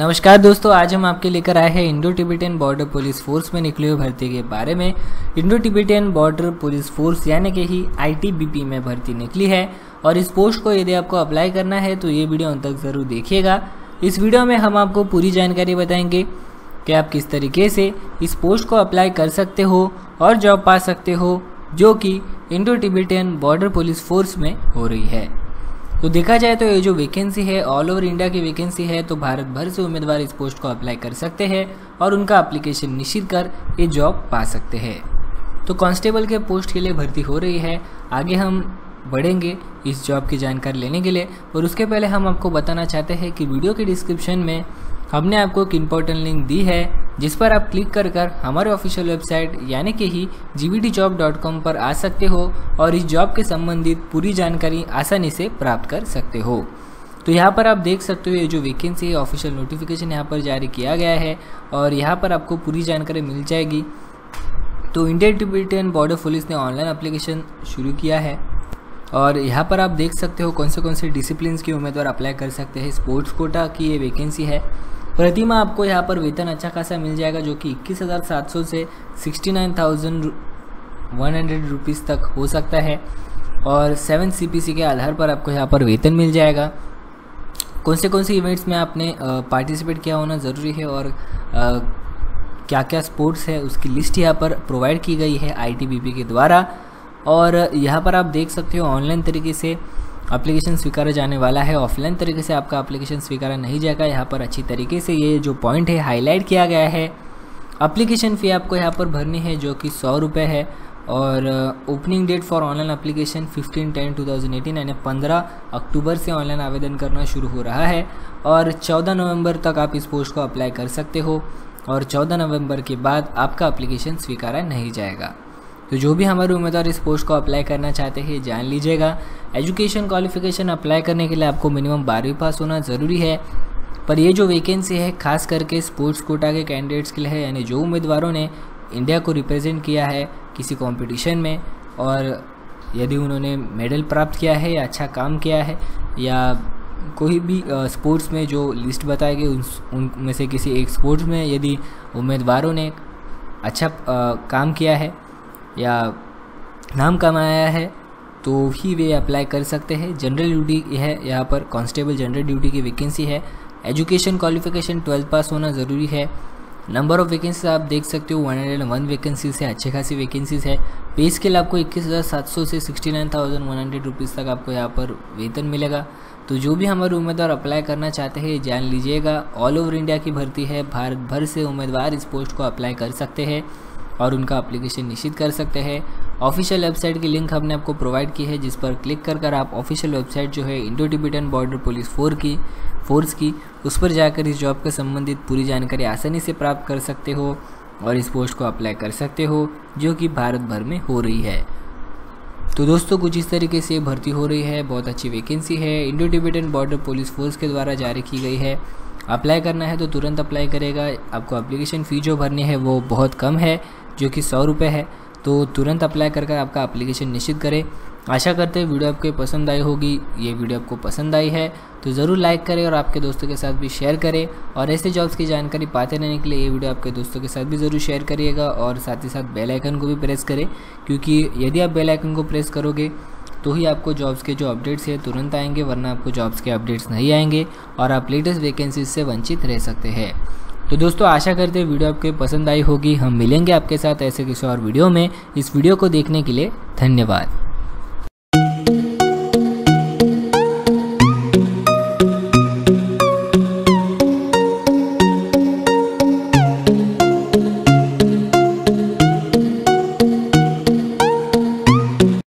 नमस्कार दोस्तों, आज हम आपके लेकर आए हैं Indo Tibetan border police force में निकली हुई भर्ती के बारे में। Indo Tibetan border police force यानी कि ही आईटीबीपी में भर्ती निकली है और इस पोस्ट को यदि आपको अप्लाई करना है तो ये वीडियो अंत तक ज़रूर देखिएगा। इस वीडियो में हम आपको पूरी जानकारी बताएँगे कि आप किस तरीके से इस पोस्ट को अप्लाई कर सकते हो और जॉब पा सकते हो, जो कि Indo Tibetan border police force में हो रही है। तो देखा जाए तो ये जो वैकेंसी है ऑल ओवर इंडिया की वैकेंसी है तो भारत भर से उम्मीदवार इस पोस्ट को अप्लाई कर सकते हैं और उनका अप्लीकेशन निश्चित कर ये जॉब पा सकते हैं। तो कांस्टेबल के पोस्ट के लिए भर्ती हो रही है। आगे हम बढ़ेंगे इस जॉब की जानकारी लेने के लिए और उसके पहले हम आपको बताना चाहते हैं कि वीडियो के डिस्क्रिप्शन में हमने आपको एक इम्पोर्टेंट लिंक दी है जिस पर आप क्लिक कर कर हमारे ऑफिशियल वेबसाइट, यानी कि ही जी पर आ सकते हो और इस जॉब के संबंधित पूरी जानकारी आसानी से प्राप्त कर सकते हो। तो यहाँ पर आप देख सकते हो ये जो वैकेंसी है ऑफिशियल नोटिफिकेशन यहाँ पर जारी किया गया है और यहाँ पर आपको पूरी जानकारी मिल जाएगी। तो इंडियन टिबिटियन बॉर्डर पुलिस ने ऑनलाइन अप्लीकेशन शुरू किया है और यहाँ पर आप देख सकते हो कौन से कौन से डिसिप्लिन के उम्मीदवार अप्लाई कर सकते हैं। स्पोर्ट्स कोटा की ये वैकेंसी है। प्रतिमा आपको यहाँ पर वेतन अच्छा खासा मिल जाएगा जो कि इक्कीस हज़ार सात सौ से sixty nine thousand one hundred rupees तक हो सकता है। और सेवन सी के आधार पर आपको यहाँ पर वेतन मिल जाएगा। कौन से कौन से इवेंट्स में आपने पार्टिसिपेट किया होना ज़रूरी है और आ, क्या क्या स्पोर्ट्स है उसकी लिस्ट यहाँ पर प्रोवाइड की गई है आईटीबीपी के द्वारा। और यहाँ पर आप देख सकते हो ऑनलाइन तरीके से एप्लीकेशन स्वीकारा जाने वाला है। ऑफलाइन तरीके से आपका एप्लीकेशन स्वीकारा नहीं जाएगा। यहाँ पर अच्छी तरीके से ये जो पॉइंट है हाईलाइट किया गया है। अप्लीकेशन फ़ी आपको यहाँ पर भरनी है, जो कि सौ रुपये है। और opening date for online application 15 ten 2018 यानी 15 अक्टूबर से ऑनलाइन आवेदन करना शुरू हो रहा है। और 14 नवंबर तक आप इस पोस्ट को अप्लाई कर सकते हो। और 14 नवंबर के बाद आपका एप्लीकेशन स्वीकारा नहीं जाएगा। तो जो भी हमारे उम्मीदवार इस पोस्ट को अप्लाई करना चाहते हैं जान लीजिएगा। एजुकेशन क्वालिफिकेशन अप्लाई करने के लिए आपको मिनिमम बारहवीं पास होना ज़रूरी है। पर ये जो वैकेंसी है खास करके स्पोर्ट्स कोटा के कैंडिडेट्स के लिए है यानी जो उम्मीदवारों ने इंडिया को रिप्रेजेंट किया है किसी कंपटीशन में और यदि उन्होंने मेडल प्राप्त किया है या अच्छा काम किया है या कोई भी स्पोर्ट्स में जो लिस्ट बताई गई उन उनमें से किसी एक स्पोर्ट्स में यदि उम्मीदवारों ने अच्छा आ, काम किया है या नाम कमाया है तो ही वे अप्लाई कर सकते हैं। जनरल ड्यूटी है, यहाँ पर कांस्टेबल जनरल ड्यूटी की वैकेंसी है। एजुकेशन क्वालिफिकेशन ट्वेल्थ पास होना ज़रूरी है। नंबर ऑफ़ वैकेंसीज आप देख सकते हो वन हंड्रेड वन वैकेंसीज है, अच्छे खासी वैकेंसीज है। पे स्केल आपको इक्कीस हज़ार सात सौ से sixty nine thousand one hundred rupees तक आपको यहाँ पर वेतन मिलेगा। तो जो भी हमारे उम्मीदवार अप्लाई करना चाहते हैं, जान लीजिएगा। ऑल ओवर इंडिया की भर्ती है, भारत भर से उम्मीदवार इस पोस्ट को अप्लाई कर सकते हैं। और उनका एप्लीकेशन निश्चित कर सकते हैं। ऑफिशियल वेबसाइट की लिंक हमने आपको प्रोवाइड की है, जिस पर क्लिक कर कर आप ऑफिशियल वेबसाइट जो है Indo Tibetan border police force की फोर्स की, उस पर जाकर इस जॉब के संबंधित पूरी जानकारी आसानी से प्राप्त कर सकते हो और इस पोस्ट को अप्लाई कर सकते हो, जो कि भारत भर में हो रही है। तो दोस्तों, कुछ इस तरीके से भर्ती हो रही है, बहुत अच्छी वैकेंसी है। Indo Tibetan border police force के द्वारा जारी की गई है। अप्लाई करना है तो तुरंत अप्लाई करेगा। आपको अप्लीकेशन फ़ी जो भरनी है वो बहुत कम है, जो कि सौ रुपये है। तो तुरंत अप्लाई कर आपका अप्लीकेशन निश्चित करें। आशा करते हैं वीडियो आपको पसंद आई होगी। ये वीडियो आपको पसंद आई है तो ज़रूर लाइक करें और आपके दोस्तों के साथ भी शेयर करें। और ऐसे जॉब्स की जानकारी पाते रहने के लिए ये वीडियो आपके दोस्तों के साथ भी ज़रूर शेयर करिएगा और साथ ही साथ बेल आइकन को भी प्रेस करें। क्योंकि यदि आप बेल आइकन को प्रेस करोगे तो ही आपको जॉब्स के जो अपडेट्स है तुरंत आएँगे, वरना आपको जॉब्स के अपडेट्स नहीं आएँगे और आप लेटेस्ट वैकेंसीज से वंचित रह सकते हैं। तो दोस्तों, आशा करते हैं वीडियो आपके पसंद आई होगी। हम मिलेंगे आपके साथ ऐसे किसी और वीडियो में। इस वीडियो को देखने के लिए धन्यवाद।